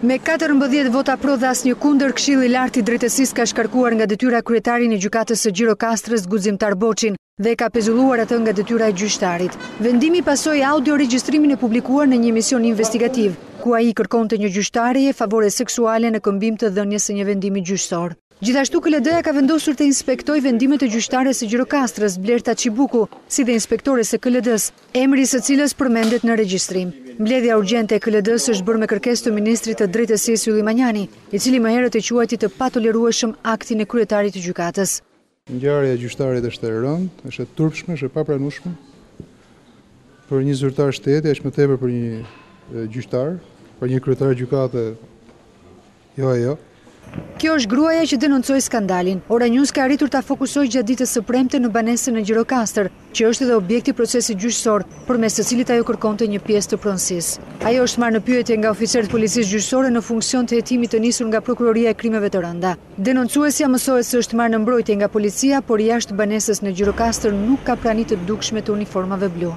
Me katërmbëdhjetë vota pro dhe asnjë kundër, Këshilli i Lartë i Drejtësisë ka shkarkuar nga detyra kryetarin e Gjykatës së Gjirokastrës, Guximtar Boçin, dhe ka pezulluar atë nga detyra e gjyqtarit. Vendimi pasoi audio-regjistrimin e publikuar në një emision investigativ, ku ai i kërkonte një gjyqtareje favore seksuale në këmbim të dhënies së një vendimi gjyqësor. Gjithashtu KLD-ja ka vendosur të inspektojë vendimet e gjyqtares së Gjirokastrës, Blerta Çibuku, si dhe inspektores së KLD-së, emri i së cilës përmendet në regjistrim. Mbledhja urgjente e KLD-së është bërë me kërkesë të ministrit të Drejtësisë Ylli Manjani, i cili më herët e quajti të patolerueshëm aktin e kryetarit të gjykatës. Ngjarja e gjyqtarit është e rëndë, është e turpshme, është e papranueshme për një zyrtar shteti, aq më tepër për një gjyqtar, për një kryetar gjykate, Jo ajo. Kjo është gruaja që denoncoi skandalin. Ora News ka arritur ta fokusojë gjatë ditës së premte në banesën në Gjirokastër, që është edhe objekt i procesit gjyqësor, përmes të cilit ajo kërkonte një pjesë të pronësisë. Ajo është marrë në pyetje nga oficerë të Policisë Gjyqësore në funksion të hetimit të nisur nga Prokuroria e Krimeve të Rënda. Denoncuesja mësohet se është marrë në mbrojtje nga policia, por jashtë banesës në Gjirokastër nuk ka prani të dukshme të uniformave blu.